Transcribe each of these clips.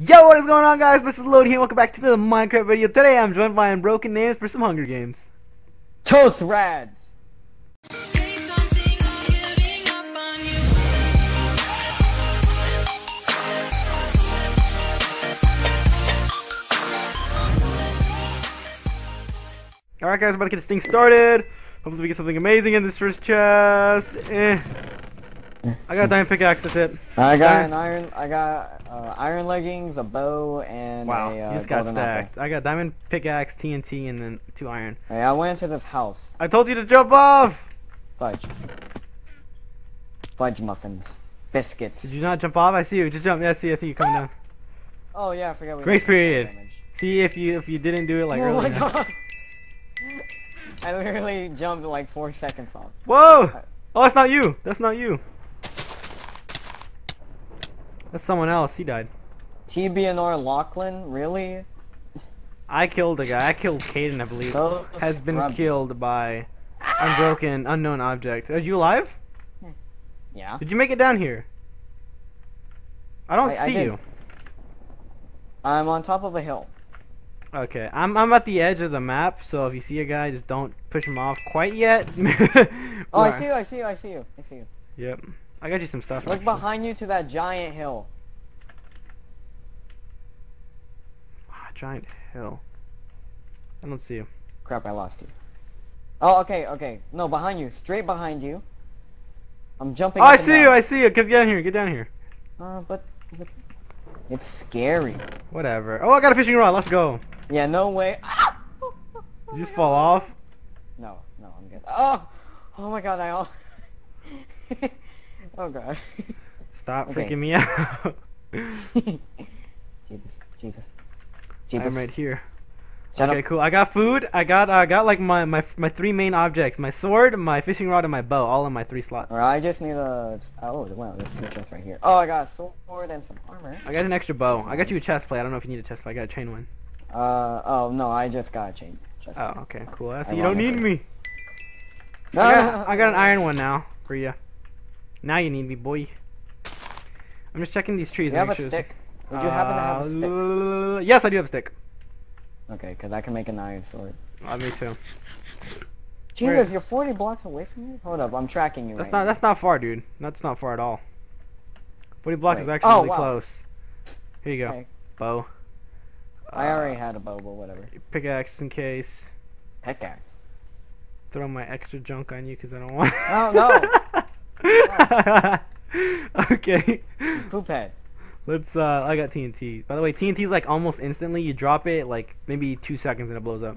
Yo, what is going on guys? This is Lodi here. Welcome back to the Minecraft video. Today I'm joined by Unbroken Names for some Hunger Games. Toast Rads! Say something, I'm giving up on you. Alright guys, we're about to get this thing started. Hopefully we get something amazing in this first chest. Eh. I got a diamond pickaxe, that's it. I got Iron- an iron, I got uh, iron leggings, a bow, and Wow, a uh, you just got golden apple. stacked. I got diamond pickaxe, TNT, and then two iron. Hey, I went into this house. I told you to jump off! Fudge. Fudge muffins. Biscuits. Did you not jump off? I see you. Just jump. Yeah, I see. I see you coming down. Oh yeah, I forgot we Grace period. See if you if you didn't do it like oh my earlier. god! I literally jumped like four seconds off. Whoa! Oh, that's not you. That's not you. That's someone else. He died. TBNR Lachlan, really? I killed a guy. I killed Caden, I believe. So has been killed by unbroken unknown object. Are you alive? Hmm. Yeah. Did you make it down here? I don't I- I see did. you. I'm on top of a hill. Okay, I'm I'm at the edge of the map, so if you see a guy, just don't push him off quite yet. Oh, I see you, I see you, I see you, I see you. Yep. I got you some stuff. Look actually. behind you to that giant hill. Ah, giant hill. I don't see you. Crap, I lost you. Oh, okay, okay. No, behind you. Straight behind you. I'm jumping Oh, I see you. I see you. Get down here. Get down here. Uh, but, but... It's scary. Whatever. Oh, I got a fishing rod. Let's go. Yeah, no way. Ah! Did you just fall off? No, no, I'm good. Oh! Oh my god, I all... oh god. Stop Okay. freaking me out. Jesus, Jesus. I'm Jesus. right here. Shut okay, up. cool. I got food. I got I got like my, my my three main objects: my sword, my fishing rod, and my bow, all in my three slots. Alright, I just need a... Oh, wow, there's two chests right here. Oh, I got a sword and some armor. I got an extra bow. I got you a chest plate. I don't know if you need a chest plate. I got a chain one. Uh, oh, no, I just got a chain. Chest Oh, okay, cool. I you don't need me. No, I got, I got an iron one now for you. Now you need me, boy. I'm just checking these trees. Do you have a sure stick? Would you happen to have a stick? Uh, Yes, I do have a stick. Okay, because I can make an iron sword. Uh, me too. Jesus, you're 40 blocks away from me? Hold up, I'm tracking you That's right not that's not far, dude. That's not far at all. Forty blocks is Wait. actually Oh, really wow. close. Here you go, Okay. bow. I Uh, already had a bow, but whatever. pickaxe in case. Pickaxe. Throw my extra junk on you because I don't want. Oh, no. okay. Poop head. Let's. uh I got TNT. By the way, TNT's like almost instantly. You drop it like maybe two seconds and it blows up.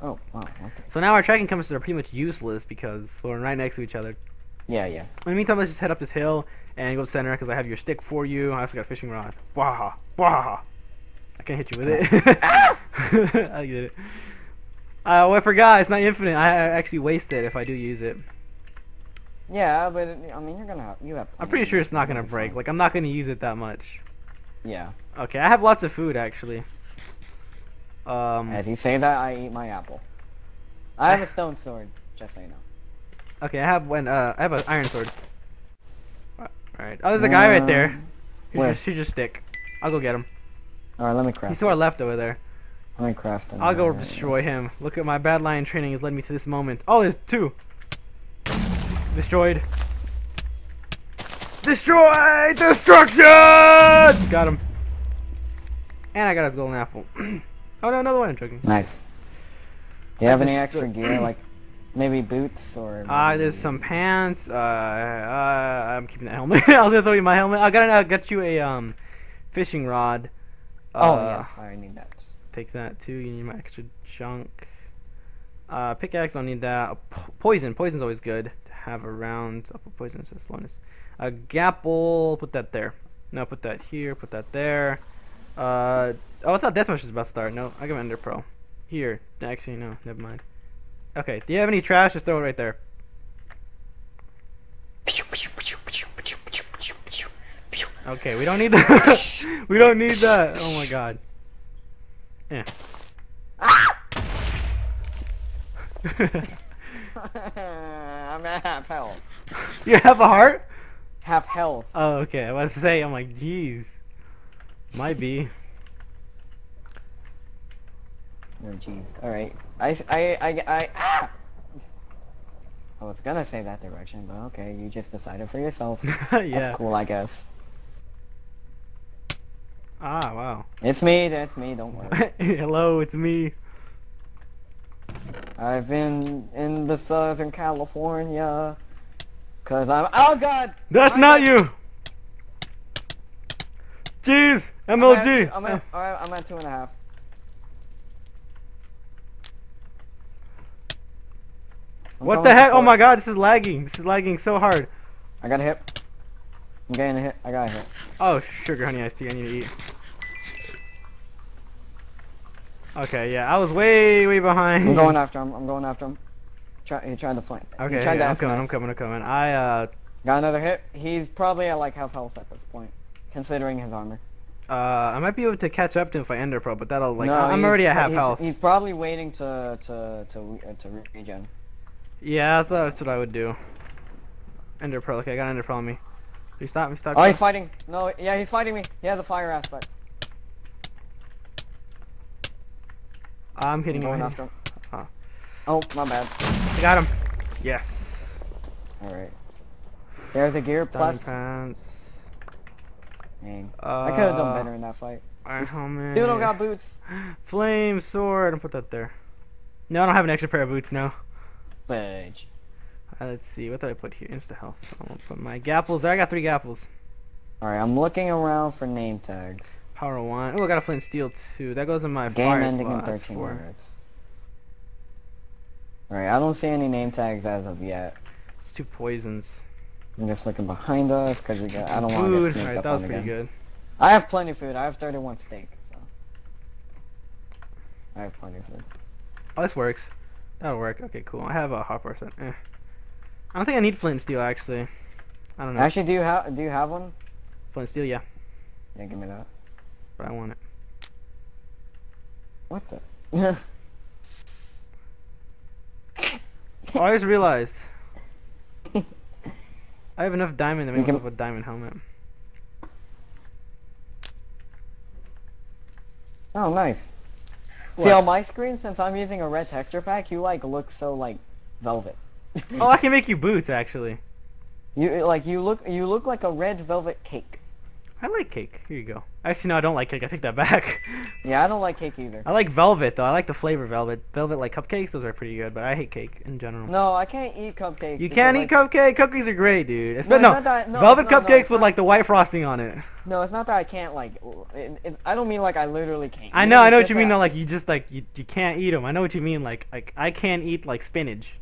Oh, wow, okay. So now our tracking compasses are pretty much useless because we're right next to each other. Yeah, yeah. In the meantime, let's just head up this hill and go center because I have your stick for you. I also got a fishing rod. Waha, waha. I can't hit you with it. I get it. Uh, well, I forgot. It's not infinite. I, I actually waste it if I do use it. Yeah, but, I mean, you're gonna you have... I'm pretty sure it's not gonna break. Like I'm not gonna use it that much. Yeah. Okay, I have lots of food actually. Um. As you say that, I eat my apple. I have a stone sword, just so you know. Okay, I have one. Uh, I have an iron sword. All right. Oh, there's a guy right there. Um, Here's where? your, here's your stick. I'll go get him. Alright, let me craft He's to our left over there. Let me craft it. I'll go destroy him. Look at my Badlion training has led me to this moment. Oh, there's two. Destroyed. Destroy destruction! Got him. And I got his golden apple. oh no, another one. I'm joking. Nice. Do you have any extra gear, like maybe boots or? Ah, there's some pants. Uh, uh, I'm keeping that helmet. I was gonna throw you my helmet. I got I got you a um, fishing rod. Oh Uh, yes, I need that. Take that too. You need my extra junk. Uh, pickaxe, don't need that. Uh, po- poison. Poison's always good have around. I'll put poison as slowness. A gapple. Put that there. No, put that here. Put that there. Uh, oh, I thought deathmatch was about to start. No, I got Ender Pearl. Here. Actually, no. Never mind. Okay. Do you have any trash? Just throw it right there. Okay, we don't need that. we don't need that. Oh my god. Yeah. I'm at half health. you have a heart? Half health. Oh, okay. I was to say, I'm like, jeez. Might be. Oh jeez. Alright. I, I, I, ah! I was gonna say that direction, but okay, you just decided for yourself. yeah. That's cool, I guess. Ah, wow. It's me, that's me, don't worry. Hello, it's me. I've been in the Southern California. Cause I'm, oh god! That's I'm not you. Jeez, I'm at, MLG. I'm at, alright, I'm at two and a half. I'm what the heck? Oh my god, this is lagging. This is lagging so hard. I got a hit. I'm getting a hit. I got a hit. Oh, sugar honey iced tea. I need to eat. Okay, yeah, I was way, way behind. I'm going after him. I'm going after him. Try, he tried to flank. Okay, yeah, to I'm coming, FNS. I'm coming, I'm coming. I, uh, Got another hit. He's probably at like half health at this point, considering his armor. uh, I might be able to catch up to him if I ender pearl, but that'll, like, No, I'm already at half he's, health. He's probably waiting to to to uh, to regen. Yeah, that's, that's what I would do. Ender pearl, okay, I got ender pearl on me. He stop me, stop Oh, he's fighting. No, yeah, he's fighting me. He has a fire aspect. I'm hitting him. after him. Oh, my bad. I got him. Yes. All right. There's a gear plus. pants. Dang. Uh, I could have done better in that fight. Helmet. Dude, don't got boots. Flame sword. I'll put that there. No, I don't have an extra pair of boots. No. Fudge. Uh, let's see. What did I put here? Insta health. I'll put my gapples there. I got three gapples. All right, I'm looking around for name tags. Power one. Oh, I got a flint steel too. That goes in my Game fire ending in slot. That's 13 four. words. Alright, I don't see any name tags as of yet. It's two poisons. I'm just looking behind us because we got. I don't want to get sneaked Alright, up that was on pretty again. good. I have plenty of food. I have 31 steak, so. I have plenty of food. Oh, this works. That'll work. Okay, cool. I have a hot person. Eh. I don't think I need flint and steel actually. I don't know. Actually, do you have do you have one? flint and steel, yeah, Yeah, give me that. But I want it. What the? Oh, I just realized. I have enough diamond to make myself a diamond helmet. oh, nice. See on my screen, since I'm using a red texture pack, you like look so like velvet. Oh, I can make you boots actually. You like you look you look like a red velvet cake. I like cake. Here you go. Actually, no, I don't like cake. I take that back. Yeah, I don't like cake either. I like velvet though. I like the flavor velvet. Velvet like cupcakes. Those are pretty good, but I hate cake in general. No, I can't eat cupcakes. You can't like, eat cupcake. Cupcakes are great, dude. It's, No, no, that- no, velvet no, no, cupcakes it's with like the white frosting on it. No, it's not that I can't like. It, it, I don't mean like I literally can't. I know, I know what you mean. that- though, like you just like you, you can't eat them. I know what you mean. Like like I can't eat like spinach.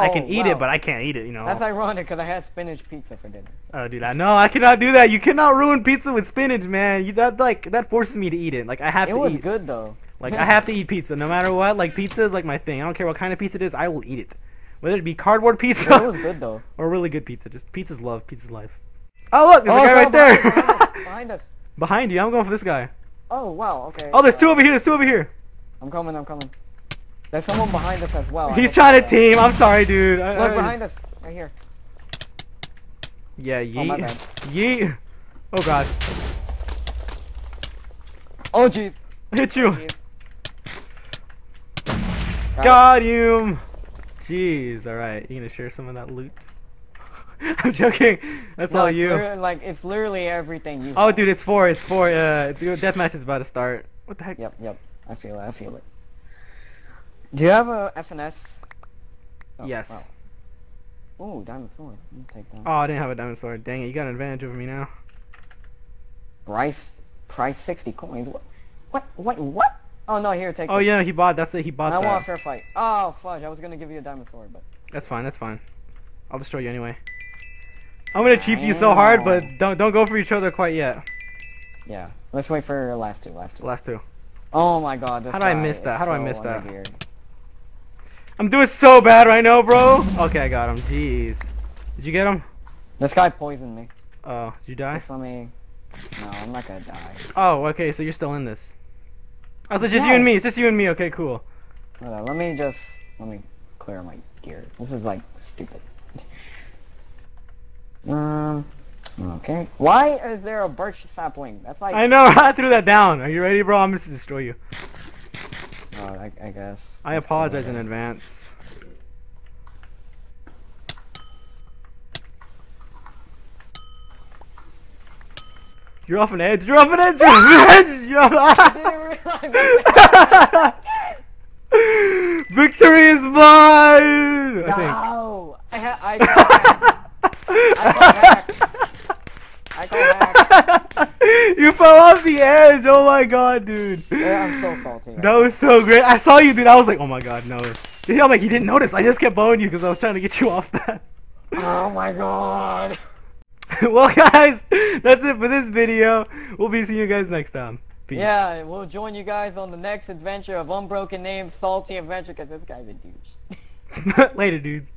I can Oh, eat wow. it, but I can't eat it. You know. That's ironic because I had spinach pizza for dinner. Oh, dude, I know I cannot do that. You cannot ruin pizza with spinach, man. You that like that forces me to eat it. Like I have It to was eat. good though. Like I have to eat pizza no matter what. Like pizza is like my thing. I don't care what kind of pizza it is. I will eat it. Whether it be cardboard pizza It was good though. or really good pizza. Just pizza's love. Pizza's life. Oh look, there's oh, a guy right there. Behind, us, behind us. Behind you. I'm going for this guy. Oh wow. Okay. Oh, there's uh, two over here. There's two over here. I'm coming. I'm coming. There's someone behind us as well. He's trying to team. I'm sorry, dude. Look I- behind us, right here. Yeah, Oh my yeet. bad. Yeet. Oh god. Oh jeez. Hit you. Jeez. Got Got him. Jeez. All right. You gonna share some of that loot? I'm joking. That's No, all you. like it's literally everything you. Oh, have. dude, it's four. It's four. Uh, deathmatch is about to start. What the heck? Yep, yep. I feel it. I feel it. Do you have a SNS? Oh, Yes. wow. Ooh, diamond sword. I'll take that. Oh, I didn't have a diamond sword. Dang it. You got an advantage over me now. Price, price sixty coins. What? What? What? What? Oh no, here, take. Oh this. yeah, he bought. That's it. He bought I want a fair fight. Oh fudge! I was gonna give you a diamond sword, but That's fine. That's fine. I'll destroy you anyway. I'm gonna cheap you so hard, but don't don't go for each other quite yet. yeah. Let's wait for your last two. Last two. Last two. Oh my god. How do I miss that? How do I miss that? I'm doing so bad right now, bro. Okay, I got him. Jeez. Did you get him? This guy poisoned me. Oh, did you die? Just let me. No, I'm not gonna die. Oh, okay. So you're still in this. Oh, so it's just you and me. It's just you and me. Okay, cool. Hold on, let me just let me clear my gear. This is like stupid. Um, Okay. Why is there a birch sapling? That's like. I know. I threw that down. Are you ready, bro? I'm just to destroy you. Oh, I, I guess. I That's cool, apologize in advance. You're off an edge. You're off an edge. You're off an edge. You're off. Didn't realize Victory is mine. I No! I, ha- I call hacks. I call hacks. I think. You fell off the edge. Oh my god, dude. Yeah, I'm so salty. That was so great. I saw you, dude. I was like, oh my god, no. I'm like, you didn't notice. I just kept bowing you because I was trying to get you off that. Oh my god. well, guys, that's it for this video. We'll be seeing you guys next time. Peace. Yeah, we'll join you guys on the next adventure of Unbroken Name Salty Adventure because this guy's a douche. Later, dudes.